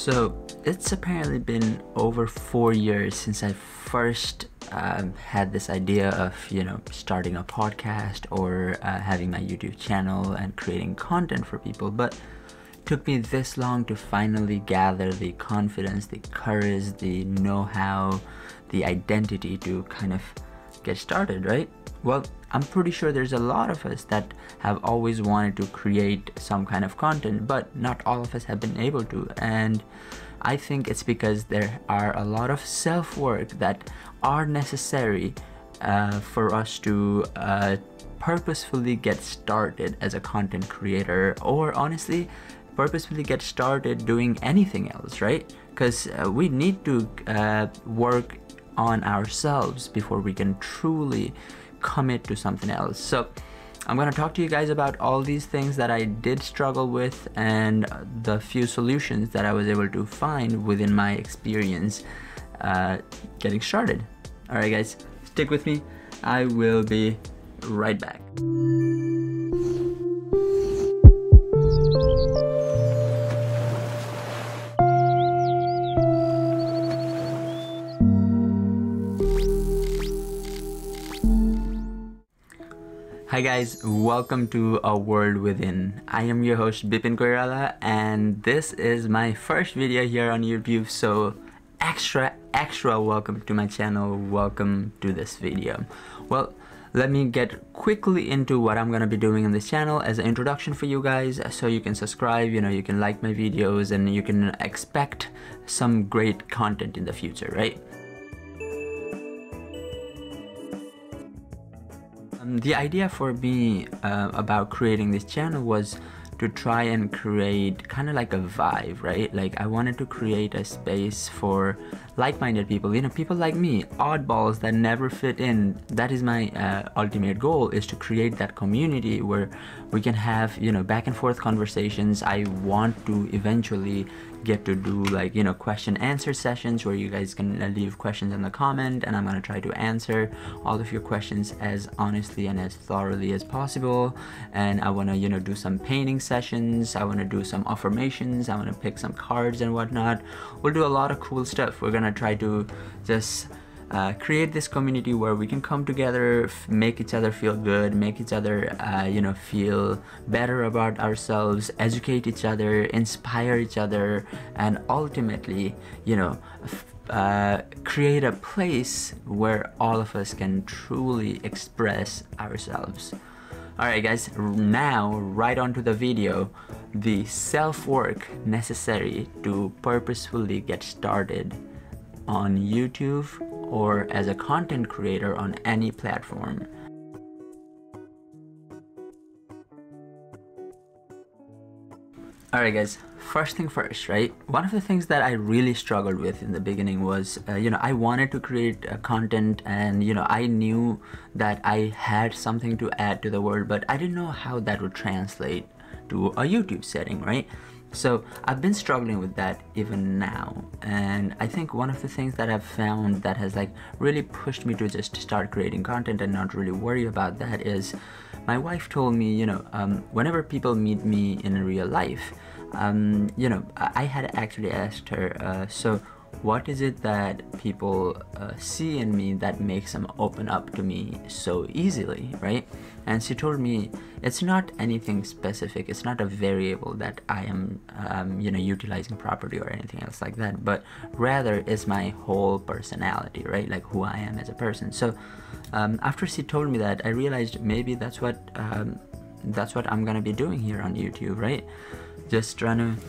So it's apparently been over four years since I first um, had this idea of you know starting a podcast or uh, having my YouTube channel and creating content for people, but it took me this long to finally gather the confidence, the courage, the know-how, the identity to kind of get started, right? Well, I'm pretty sure there's a lot of us that have always wanted to create some kind of content, but not all of us have been able to. And I think it's because there are a lot of self work that are necessary uh, for us to uh, purposefully get started as a content creator, or honestly, purposefully get started doing anything else, right? Because uh, we need to uh, work on ourselves before we can truly commit to something else. So I'm to talk to you guys about all these things that I did struggle with and the few solutions that I was able to find within my experience uh, getting started. All right, guys, stick with me. I will be right back. Hi guys, welcome to A World Within. I am your host Bipin Koirala and this is my first video here on YouTube so extra extra welcome to my channel, welcome to this video. Well, let me get quickly into what I'm gonna be doing in this channel as an introduction for you guys so you can subscribe, you know, you can like my videos and you can expect some great content in the future, right? Um, the idea for me uh, about creating this channel was to try and create kind of like a vibe, right? Like I wanted to create a space for like-minded people, you know, people like me, oddballs that never fit in. That is my uh, ultimate goal is to create that community where we can have, you know, back and forth conversations. I want to eventually get to do like you know question answer sessions where you guys can uh, leave questions in the comment and i'm going to try to answer all of your questions as honestly and as thoroughly as possible. And i want to you know do some painting sessions. I want to do some affirmations. I want to pick some cards and whatnot. We'll do a lot of cool stuff. We're going to try to just uh, create this community where we can come together, make each other feel good, make each other, uh, you know, feel better about ourselves, educate each other, inspire each other, and ultimately, you know, uh, create a place where all of us can truly express ourselves. Alright guys, now right onto the video, the self-work necessary to purposefully get started on YouTube or as a content creator on any platform. Alright guys, first thing first, right? One of the things that I really struggled with in the beginning was, uh, you know, I wanted to create uh, content and, you know, I knew that I had something to add to the world, but I didn't know how that would translate to a YouTube setting, right? So I've been struggling with that even now. And I think one of the things that I've found that has like really pushed me to just start creating content and not really worry about that is my wife told me, you know, um, whenever people meet me in real life, um, you know, I had actually asked her, uh, so what is it that people uh, see in me that makes them open up to me so easily, right? And she told me it's not anything specific. It's not a variable that I am, um, you know, utilizing property or anything else like that. But rather, is my whole personality, right? Like who I am as a person. So um, after she told me that, I realized maybe that's what um, that's what I'm gonna be doing here on YouTube, right? Just trying to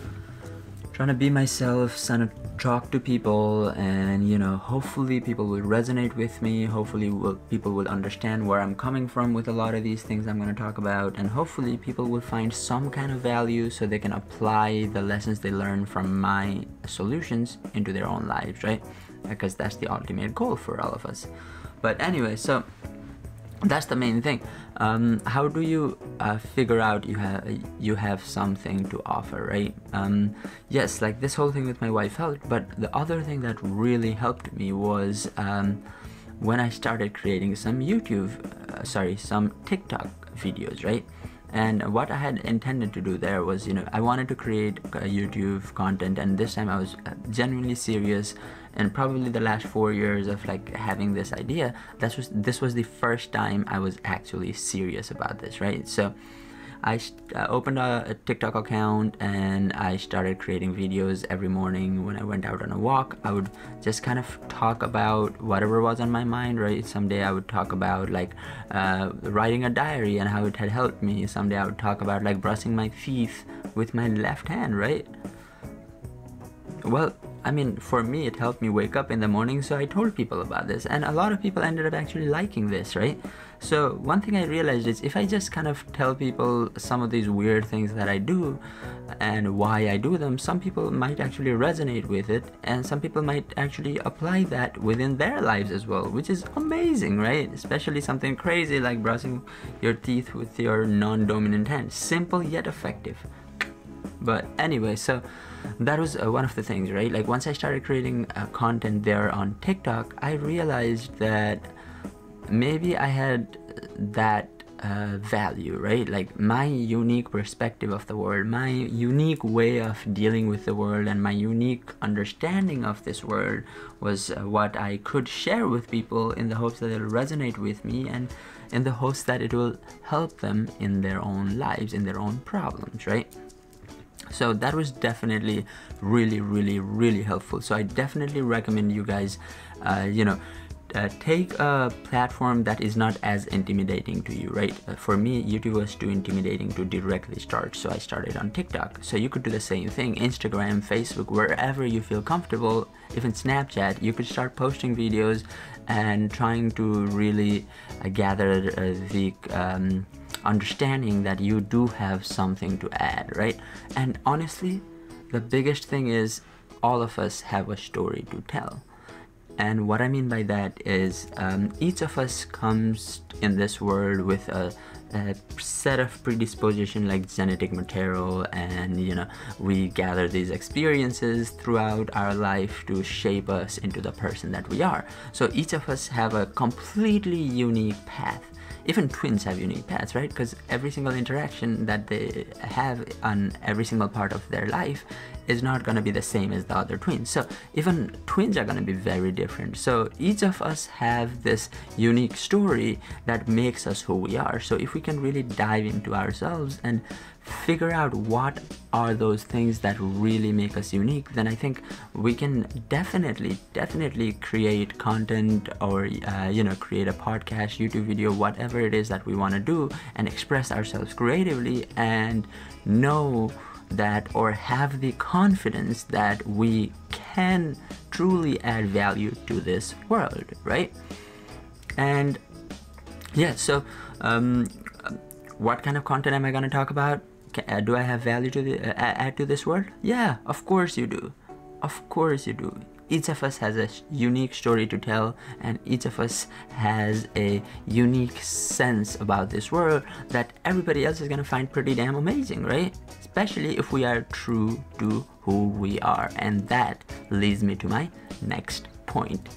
trying to be myself, trying to talk to people, and you know, hopefully people will resonate with me. Hopefully, will, people will understand where I'm coming from with a lot of these things I'm going to talk about, and hopefully, people will find some kind of value so they can apply the lessons they learn from my solutions into their own lives, right? Because that's the ultimate goal for all of us. But anyway, so that's the main thing um, how do you uh, figure out you have you have something to offer right um, yes like this whole thing with my wife helped but the other thing that really helped me was um, when I started creating some YouTube uh, sorry some TikTok videos right And what I had intended to do there was, you know, I wanted to create YouTube content, and this time I was uh, genuinely serious. And probably the last four years of like having this idea, that was this was the first time I was actually serious about this, right? So I uh, opened a, a, TikTok account and I started creating videos every morning when I went out on a walk. I would just kind of talk about whatever was on my mind, right? Someday I would talk about like uh, writing a diary and how it had helped me. Someday I would talk about like brushing my teeth with my left hand, right? Well, I mean, for me, it helped me wake up in the morning, so I told people about this, and a lot of people ended up actually liking this, right? So, one thing I realized is if I just kind of tell people some of these weird things that I do and why I do them, some people might actually resonate with it, and some people might actually apply that within their lives as well, which is amazing, right? Especially something crazy like brushing your teeth with your non dominant hand. Simple yet effective. But anyway, so that was uh, one of the things, right? Like once I started creating uh, content there on TikTok, I realized that maybe I had that uh, value, right? Like my unique perspective of the world, my unique way of dealing with the world, and my unique understanding of this world was uh, what I could share with people in the hopes that it'll resonate with me and in the hopes that it will help them in their own lives, in their own problems, right? So that was definitely really really really helpful so i definitely recommend you guys uh, you know uh, take a platform that is not as intimidating to you, right? Uh, for me, YouTube was too intimidating to directly start, so I started on TikTok. So you could do the same thing Instagram, Facebook, wherever you feel comfortable, even Snapchat, you could start posting videos and trying to really uh, gather uh, the um, understanding that you do have something to add, right? And honestly, the biggest thing is all of us have a story to tell. And what I mean by that is um, each of us comes in this world with a, a, set of predisposition like genetic material and you know we gather these experiences throughout our life to shape us into the person that we are so each of us have a completely unique path even twins have unique paths, right? Because every single interaction that they have on every single part of their life is not going to be the same as the other twins. So even twins are going to be very different. So each of us have this unique story that makes us who we are. So if we can really dive into ourselves and figure out what are those things that really make us unique, then I think we can definitely, definitely create content or, uh, you know, create a podcast, YouTube video, whatever it is that we want to do and express ourselves creatively and know that or have the confidence that we can truly add value to this world, right? And yeah, so um, what kind of content am I going to talk about? Uh, do I have value to the, uh, add to this world? Yeah, of course you do. Of course you do. Each of us has a unique story to tell, and each of us has a unique sense about this world that everybody else is gonna find pretty damn amazing, right? Especially if we are true to who we are. And that leads me to my next point.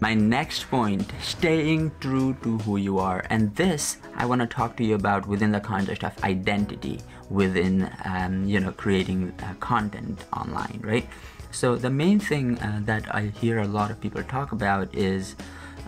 My next point, staying true to who you are. And this I want to talk to you about within the context of identity, within, um, you know, creating uh, content online, right? So the main thing uh, that I hear a lot of people talk about is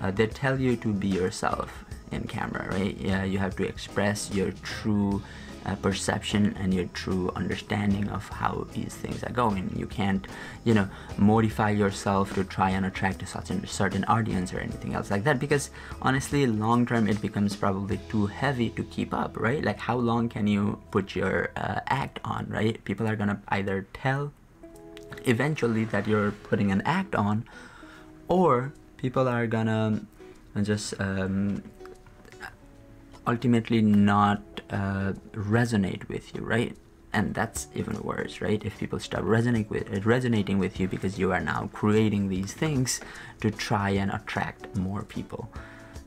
uh, they tell you to be yourself in camera, right? Yeah, you have to express your true uh, perception and your true understanding of how these things are going. You can't, you know, modify yourself to try and attract a certain, certain audience or anything else like that because honestly, long term, it becomes probably too heavy to keep up, right? Like, how long can you put your uh, act on, right? People are gonna either tell eventually that you're putting an act on, or people are gonna just um, ultimately not uh, resonate with you, right? And that's even worse, right? If people start resonating with resonating with you because you are now creating these things to try and attract more people,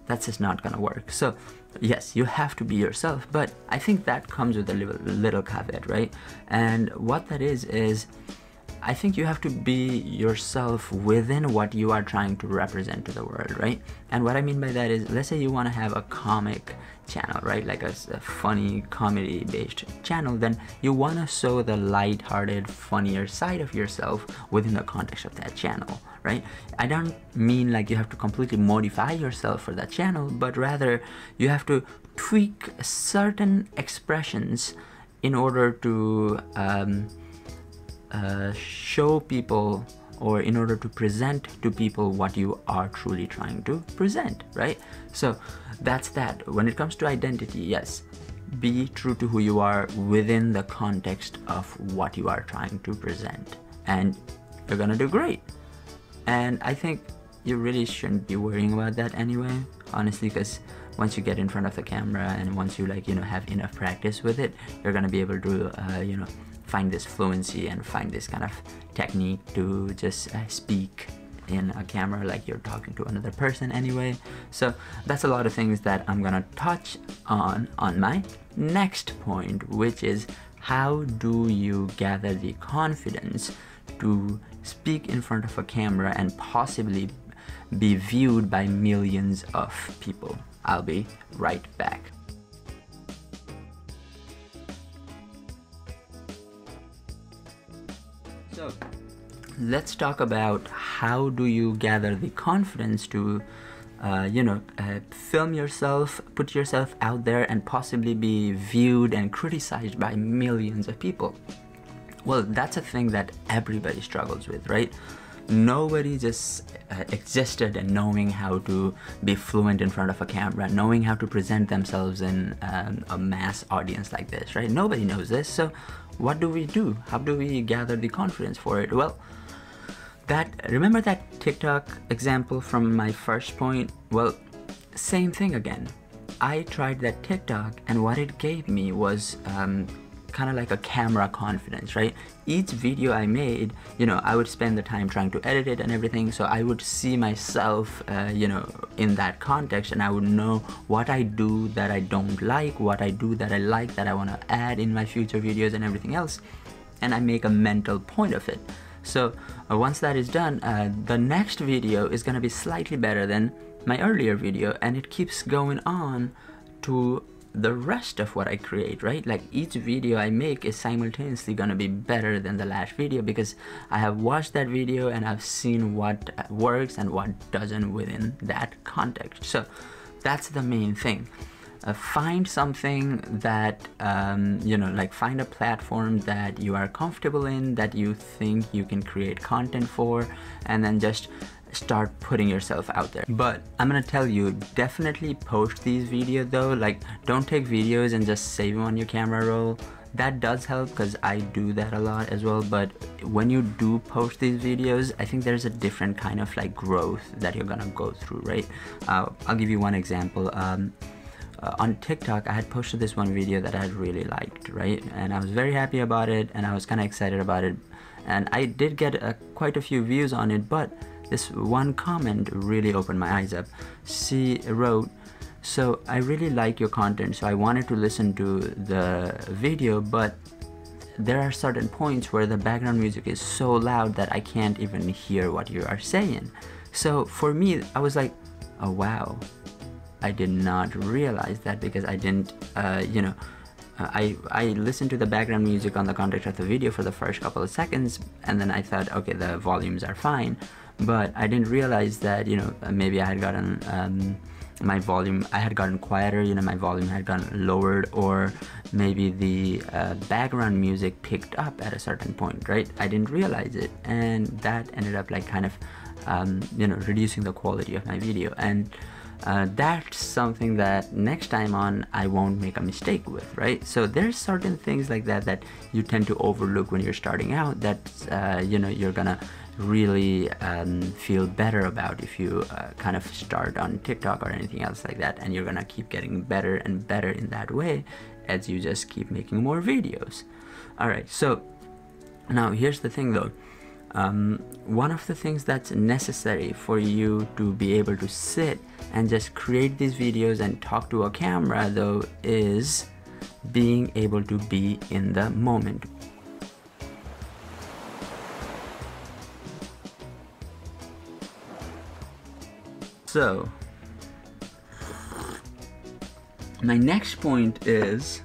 that's just not gonna work. So, yes, you have to be yourself, but I think that comes with a little, little caveat, right? And what that is is I think you have to be yourself within what you are trying to represent to the world, right? And what I mean by that is, let's say you want to have a comic channel, right? Like a, a funny comedy based channel, then you want to show the light-hearted, funnier side of yourself within the context of that channel, right? I don't mean like you have to completely modify yourself for that channel, but rather you have to tweak certain expressions in order to um, uh, show people or in order to present to people what you are truly trying to present, right? So that's that. When it comes to identity, yes, be true to who you are within the context of what you are trying to present, and you're gonna do great. And I think you really shouldn't be worrying about that anyway, honestly, because once you get in front of the camera and once you like you know have enough practice with it, you're gonna be able to uh, you know find this fluency and find this kind of technique to just uh, speak in a camera like you're talking to another person anyway. So that's a lot of things that i'm gonna touch on on my next point which is how do you gather the confidence to speak in front of a camera and possibly be viewed by millions of people? I'll be right back let's talk about how do you gather the confidence to uh, you know uh, film yourself put yourself out there and possibly be viewed and criticized by millions of people? Well that's a thing that everybody struggles with right? Nobody just uh, existed and knowing how to be fluent in front of a camera knowing how to present themselves in um, a mass audience like this right? Nobody knows this. So what do we do? How do we gather the confidence for it? Well that remember that TikTok example from my first point? Well, same thing again. I tried that TikTok and what it gave me was um, kind of like a camera confidence, right? Each video I made, you know, I would spend the time trying to edit it and everything, so I would see myself, uh, you know, in that context, and I would know what I do that I don't like, what I do that I like, that I want to add in my future videos and everything else, and I make a mental point of it. So uh, once that is done, uh, the next video is gonna be slightly better than my earlier video and it keeps going on to the rest of what I create, right? Like each video I make is simultaneously gonna be better than the last video because I have watched that video and I've seen what works and what doesn't within that context. So that's the main thing uh, find something that um, you know like find a platform that you are comfortable in that you think you can create content for and then just start putting yourself out there. But i'm gonna tell you definitely post these videos though. Like don't take videos and just save them on your camera roll. That does help because I do that a lot as well. But when you do post these videos I think there's a different kind of like growth that you're gonna go through right? Uh, I'll give you one example. Um, uh, on TikTok, I had posted this one video that I had really liked, right? And I was very happy about it and I was kind of excited about it. And I did get uh, quite a few views on it, but this one comment really opened my eyes up. She wrote, so I really like your content, so I wanted to listen to the video, but there are certain points where the background music is so loud that I can't even hear what you are saying. So for me, I was like, oh wow, I did not realize that because I didn't, uh, you know, uh, I, I listened to the background music on the context of the video for the first couple of seconds and then I thought, okay, the volumes are fine. But I didn't realize that, you know, uh, maybe I had gotten um, my volume, I had gotten quieter, you know, my volume had gotten lowered or maybe the uh, background music picked up at a certain point, right? I didn't realize it and that ended up like kind of, um, you know, reducing the quality of my video. And uh, that's something that next time on I won't make a mistake with, right? So there's certain things like that that you tend to overlook when you're starting out that uh, you know you're gonna really um, feel better about if you uh, kind of start on TikTok or anything else like that, and you're gonna keep getting better and better in that way as you just keep making more videos. All right, so now here's the thing though um, one of the things that's necessary for you to be able to sit and just create these videos and talk to a camera though is being able to be in the moment. So, my next point is,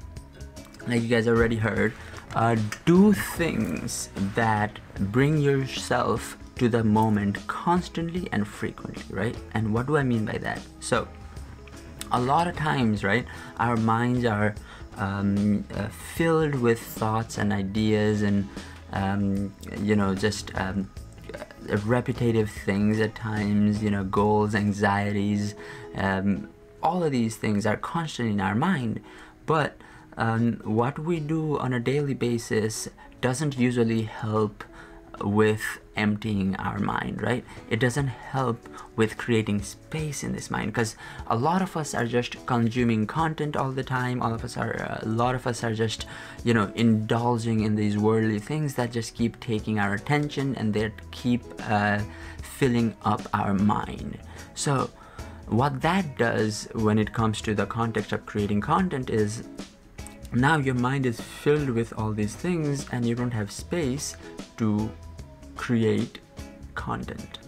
like you guys already heard, uh, do things that bring yourself to the moment constantly and frequently right? And what do i mean by that? So a lot of times right our minds are um, uh, filled with thoughts and ideas and um, you know just um, repetitive things at times you know goals anxieties um, all of these things are constantly in our mind. But what we do on a daily basis doesn't usually help with emptying our mind, right? It doesn't help with creating space in this mind because a lot of us are just consuming content all the time. All of us are, a lot of us are just, you know, indulging in these worldly things that just keep taking our attention and they keep uh, filling up our mind. So, what that does when it comes to the context of creating content is now your mind is filled with all these things and you don't have space to create content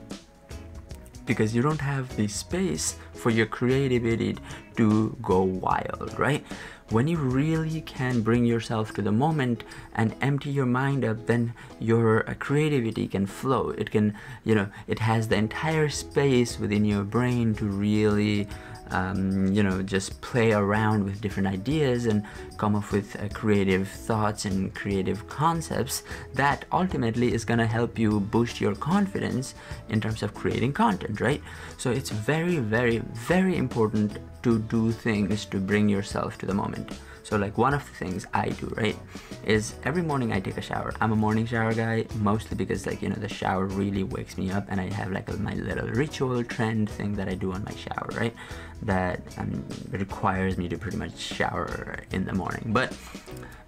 because you don't have the space for your creativity to go wild, right? When you really can bring yourself to the moment and empty your mind up, then your uh, creativity can flow. It can, you know, it has the entire space within your brain to really um, you know, just play around with different ideas and come up with uh, creative thoughts and creative concepts that ultimately is going to help you boost your confidence in terms of creating content, right? So it's very, very, very important to do things to bring yourself to the moment. So like one of the things I do, right, is every morning I take a shower. I'm a morning shower guy mostly because like, you know, the shower really wakes me up and I have like a, my little ritual trend thing that I do on my shower, right? That um, requires me to pretty much shower in the morning. But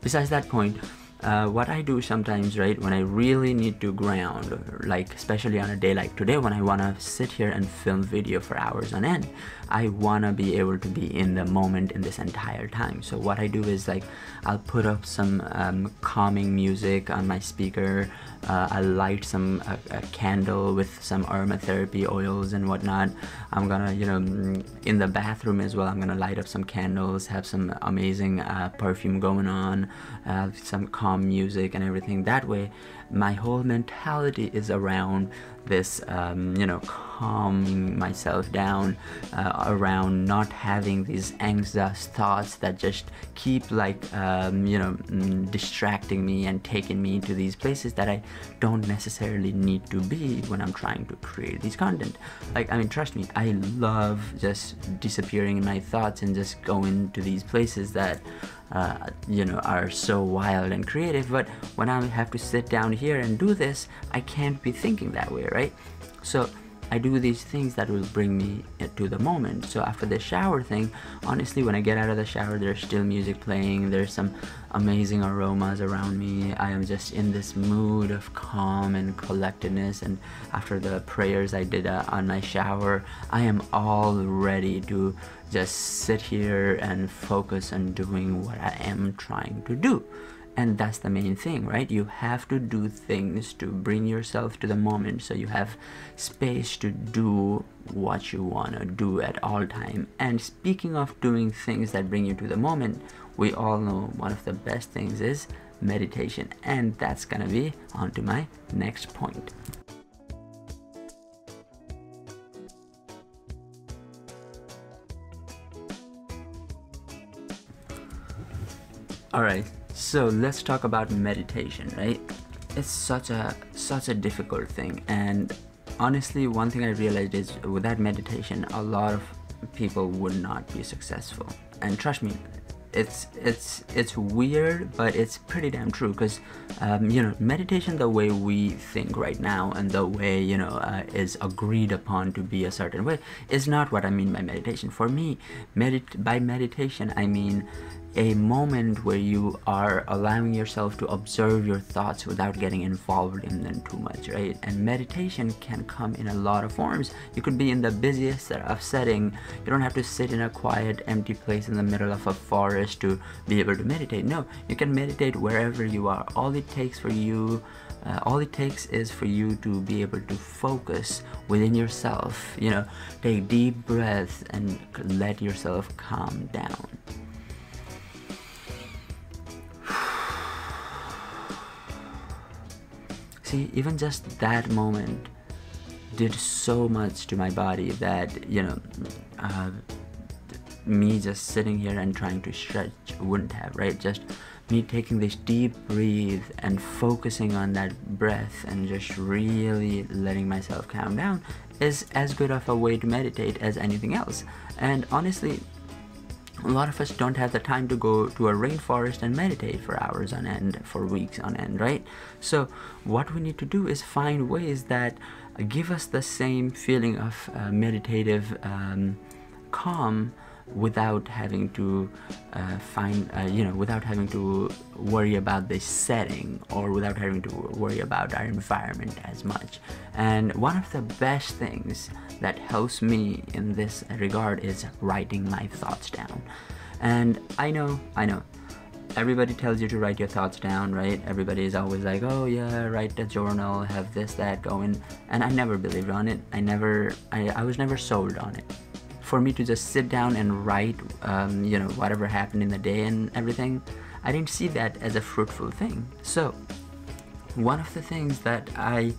besides that point, uh, what I do sometimes, right, when I really need to ground, like especially on a day like today when I want to sit here and film video for hours on end, I want to be able to be in the moment in this entire time. So what I do is like I'll put up some um, calming music on my speaker. Uh, I'll light some uh, a candle with some aromatherapy oils and whatnot. I'm gonna, you know, mm, in the bathroom as well. I'm gonna light up some candles, have some amazing uh, perfume going on, uh, some calm music and everything. That way, my whole mentality is around this um, you know calming myself down uh, around not having these anxious thoughts that just keep like um, you know mm, distracting me and taking me to these places that I don't necessarily need to be when I'm trying to create these content. Like I mean trust me I love just disappearing in my thoughts and just going to these places that uh, you know are so wild and creative but when i have to sit down here and do this i can't be thinking that way right? So I do these things that will bring me to the moment. So after the shower thing, honestly, when I get out of the shower, there's still music playing. There's some amazing aromas around me. I am just in this mood of calm and collectedness. And after the prayers I did uh, on my shower, I am all ready to just sit here and focus on doing what I am trying to do and that's the main thing right? You have to do things to bring yourself to the moment. So you have space to do what you want to do at all time. And speaking of doing things that bring you to the moment we all know one of the best things is meditation. And that's gonna be on to my next point. All right so let's talk about meditation, right? It's such a such a difficult thing, and honestly, one thing I realized is without meditation, a lot of people would not be successful. And trust me, it's it's it's weird, but it's pretty damn true. Because um, you know, meditation, the way we think right now, and the way you know uh, is agreed upon to be a certain way, is not what I mean by meditation. For me, medit by meditation, I mean a moment where you are allowing yourself to observe your thoughts without getting involved in them too much, right? And meditation can come in a lot of forms. You could be in the busiest of setting. You don't have to sit in a quiet, empty place in the middle of a forest to be able to meditate. No, you can meditate wherever you are. All it takes for you uh, all it takes is for you to be able to focus within yourself you know take deep breaths and let yourself calm down see even just that moment did so much to my body that you know uh, me just sitting here and trying to stretch wouldn't have right? Just me taking this deep breathe and focusing on that breath and just really letting myself calm down is as good of a way to meditate as anything else. And honestly a lot of us don't have the time to go to a rainforest and meditate for hours on end, for weeks on end, right? So, what we need to do is find ways that give us the same feeling of uh, meditative um, calm without having to uh, find, uh, you know, without having to worry about the setting or without having to worry about our environment as much. And one of the best things that helps me in this regard is writing my thoughts down. And I know, I know, everybody tells you to write your thoughts down, right? Everybody is always like, oh yeah, write a journal, have this, that going. And I never believed on it. I never, I, I was never sold on it for me to just sit down and write, um, you know, whatever happened in the day and everything, I didn't see that as a fruitful thing. So, one of the things that I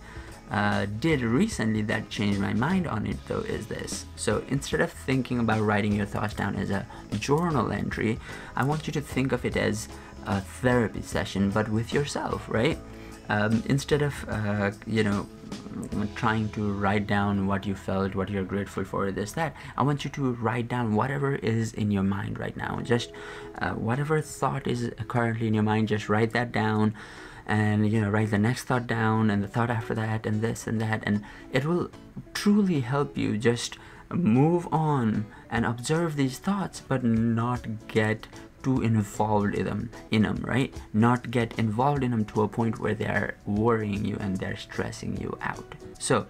uh, did recently that changed my mind on it though is this. So instead of thinking about writing your thoughts down as a journal entry, I want you to think of it as a therapy session, but with yourself, right? Um, instead of uh, you know trying to write down what you felt, what you're grateful for, this, that. I want you to write down whatever is in your mind right now. Just uh, whatever thought is currently in your mind, just write that down and you know write the next thought down and the thought after that and this and that and it will truly help you just move on and observe these thoughts but not get too involved in them in them right? Not get involved in them to a point where they're worrying you and they're stressing you out. So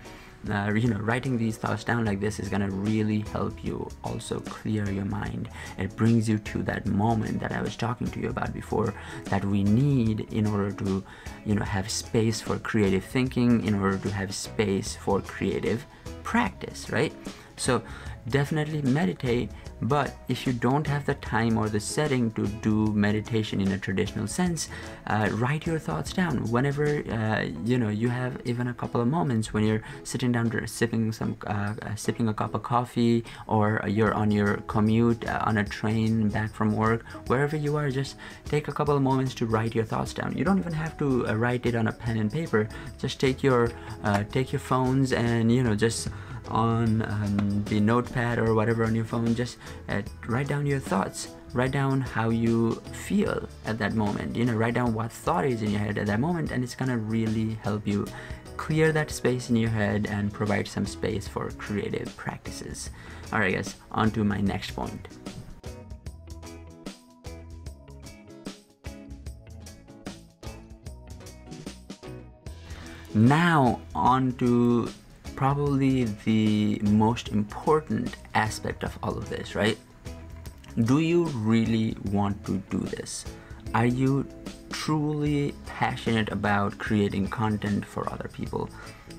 uh, you know writing these thoughts down like this is gonna really help you also clear your mind. It brings you to that moment that i was talking to you about before that we need in order to you know have space for creative thinking in order to have space for creative practice right? So definitely meditate but if you don't have the time or the setting to do meditation in a traditional sense uh, write your thoughts down. Whenever uh, you know you have even a couple of moments when you're sitting down sipping some uh, uh sipping a cup of coffee or you're on your commute uh, on a train back from work wherever you are just take a couple of moments to write your thoughts down. You don't even have to uh, write it on a pen and paper. Just take your take your phones and you know just on um, the notepad or whatever on your phone just uh, write down your thoughts. Write down how you feel at that moment you know write down what thought is in your head at that moment and it's gonna really help you clear that space in your head and provide some space for creative practices. All right guys on to my next point. Now on to probably the most important aspect of all of this, right? Do you really want to do this? Are you truly passionate about creating content for other people?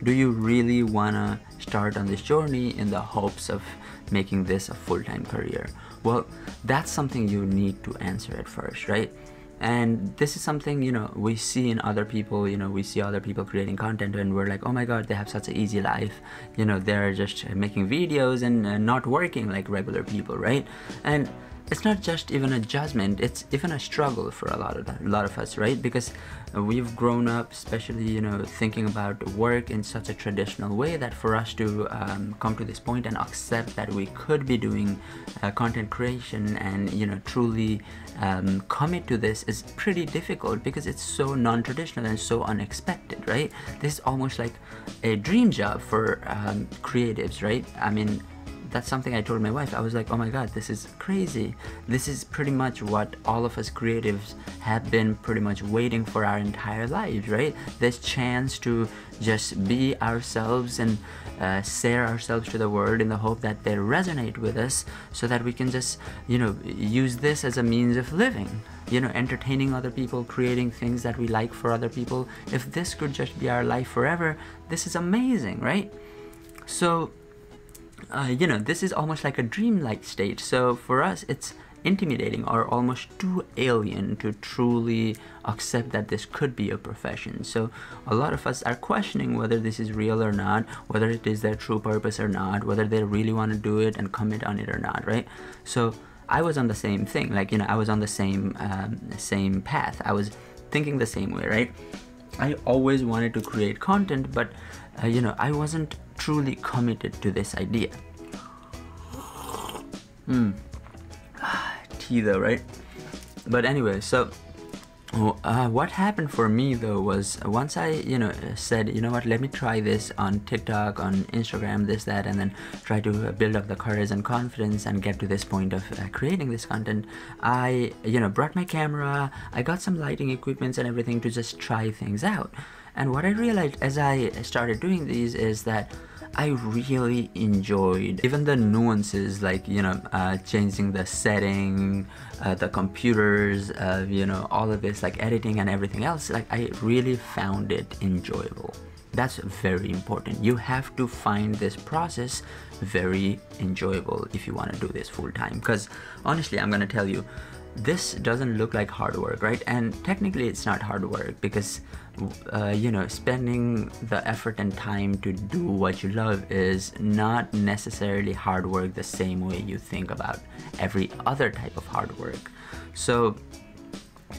Do you really want to start on this journey in the hopes of making this a full time career? Well, that's something you need to answer at first, right? And this is something you know we see in other people you know we see other people creating content and we're like oh my god they have such an easy life. You know they're just making videos and uh, not working like regular people right? And it's not just even a judgment it's even a struggle for a lot of a lot of us right? Because we've grown up especially you know thinking about work in such a traditional way that for us to um, come to this point and accept that we could be doing uh, content creation and you know truly um, commit to this is pretty difficult because it's so non-traditional and so unexpected right? This is almost like a dream job for um, creatives right? I mean that's something I told my wife. I was like, oh my god, this is crazy. This is pretty much what all of us creatives have been pretty much waiting for our entire lives, right? This chance to just be ourselves and uh, share ourselves to the world in the hope that they resonate with us so that we can just, you know, use this as a means of living. You know, entertaining other people, creating things that we like for other people. If this could just be our life forever, this is amazing, right? So, uh, you know, this is almost like a dreamlike state. So for us, it's intimidating or almost too alien to truly accept that this could be a profession. So a lot of us are questioning whether this is real or not, whether it is their true purpose or not, whether they really want to do it and commit on it or not, right? So I was on the same thing, like you know, I was on the same um, same path. I was thinking the same way, right? I always wanted to create content, but uh, you know, I wasn't truly committed to this idea. Hmm. Tea though, right? But anyway, so uh, what happened for me though was once I, you know, said, you know what, let me try this on TikTok, on Instagram, this, that, and then try to build up the courage and confidence and get to this point of uh, creating this content. I, you know, brought my camera, I got some lighting equipments and everything to just try things out. And what I realized as I started doing these is that I really enjoyed even the nuances like you know uh, changing the setting uh, the computers uh, you know all of this like editing and everything else like I really found it enjoyable. That's very important. You have to find this process very enjoyable if you want to do this full time. Because honestly I'm gonna tell you this doesn't look like hard work right? And technically it's not hard work because uh, you know spending the effort and time to do what you love is not necessarily hard work the same way you think about every other type of hard work. So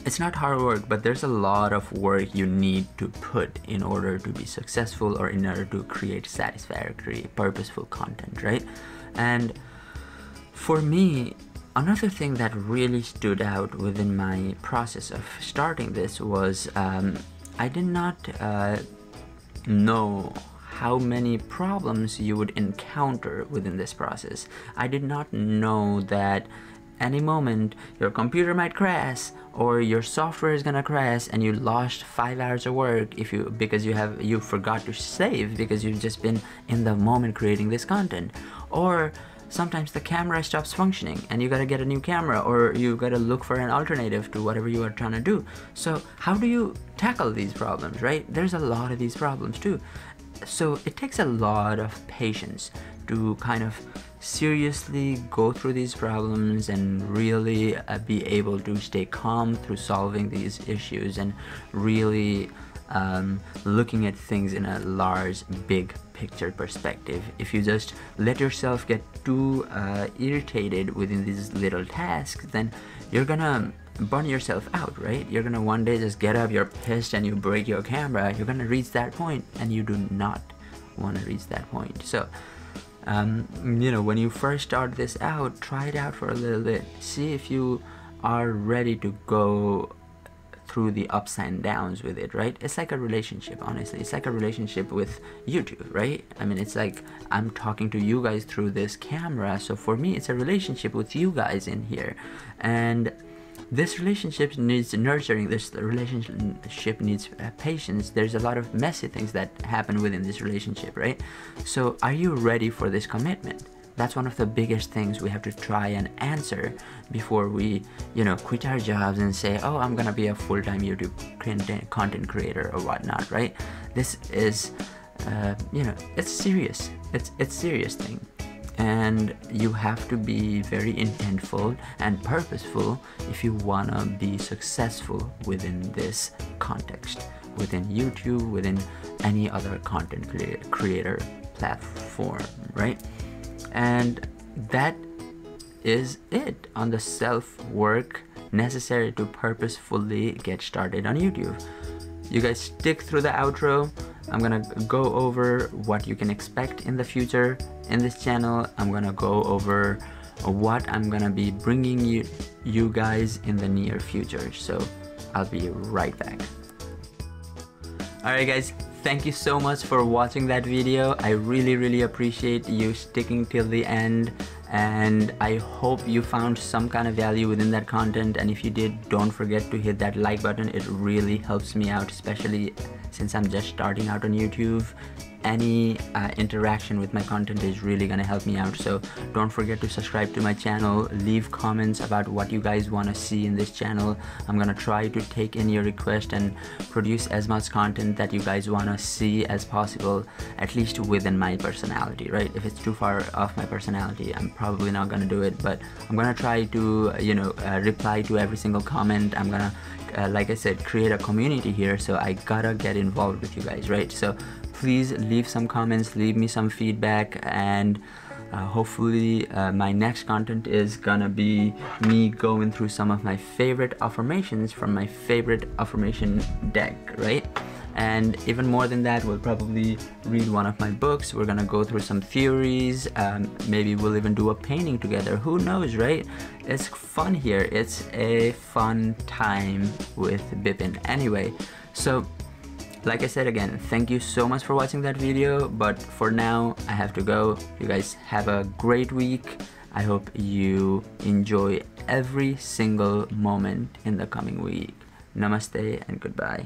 it's not hard work but there's a lot of work you need to put in order to be successful or in order to create satisfactory purposeful content right? And for me Another thing that really stood out within my process of starting this was um, I did not uh, know how many problems you would encounter within this process. I did not know that any moment your computer might crash or your software is gonna crash and you lost five hours of work if you because you have you forgot to save because you've just been in the moment creating this content or sometimes the camera stops functioning and you gotta get a new camera or you gotta look for an alternative to whatever you are trying to do. So how do you tackle these problems, right? There's a lot of these problems too. So it takes a lot of patience to kind of seriously go through these problems and really uh, be able to stay calm through solving these issues and really um, looking at things in a large, big picture perspective. If you just let yourself get too uh, irritated within these little tasks, then you're gonna burn yourself out, right? You're gonna one day just get up, you're pissed, and you break your camera. You're gonna reach that point, and you do not want to reach that point. So, um, you know, when you first start this out, try it out for a little bit. See if you are ready to go through the ups and downs with it, right? It's like a relationship, honestly. It's like a relationship with YouTube, right? I mean, it's like I'm talking to you guys through this camera. So for me, it's a relationship with you guys in here. And this relationship needs nurturing this relationship needs uh, patience there's a lot of messy things that happen within this relationship right so are you ready for this commitment that's one of the biggest things we have to try and answer before we you know quit our jobs and say oh i'm gonna be a full-time youtube content creator or whatnot right? This is uh, you know it's serious. It's it's serious thing. And you have to be very intentful and purposeful if you want to be successful within this context within youtube within any other content creator platform right and that is it on the self work necessary to purposefully get started on YouTube. You guys stick through the outro. I'm gonna go over what you can expect in the future in this channel. I'm gonna go over what I'm gonna be bringing you you guys in the near future. So I'll be right back. Alright guys, thank you so much for watching that video. I really, really appreciate you sticking till the end and I hope you found some kind of value within that content and if you did, don't forget to hit that like button. It really helps me out, especially since I'm just starting out on YouTube any uh, interaction with my content is really gonna help me out. So don't forget to subscribe to my channel. Leave comments about what you guys want to see in this channel. I'm gonna try to take in your request and produce as much content that you guys want to see as possible at least within my personality right? If it's too far off my personality i'm probably not gonna do it but i'm gonna try to you know uh, reply to every single comment. I'm gonna uh, like I said, create a community here, so I gotta get involved with you guys, right? So please leave some comments leave me some feedback and uh, hopefully uh, my next content is gonna be me going through some of my favorite affirmations from my favorite affirmation deck right and even more than that we'll probably read one of my books we're gonna go through some theories um, maybe we'll even do a painting together who knows right it's fun here it's a fun time with Bipin anyway so like I said again, thank you so much for watching that video, but for now, I have to go. You guys have a great week. I hope you enjoy every single moment in the coming week. Namaste and goodbye.